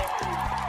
Wow.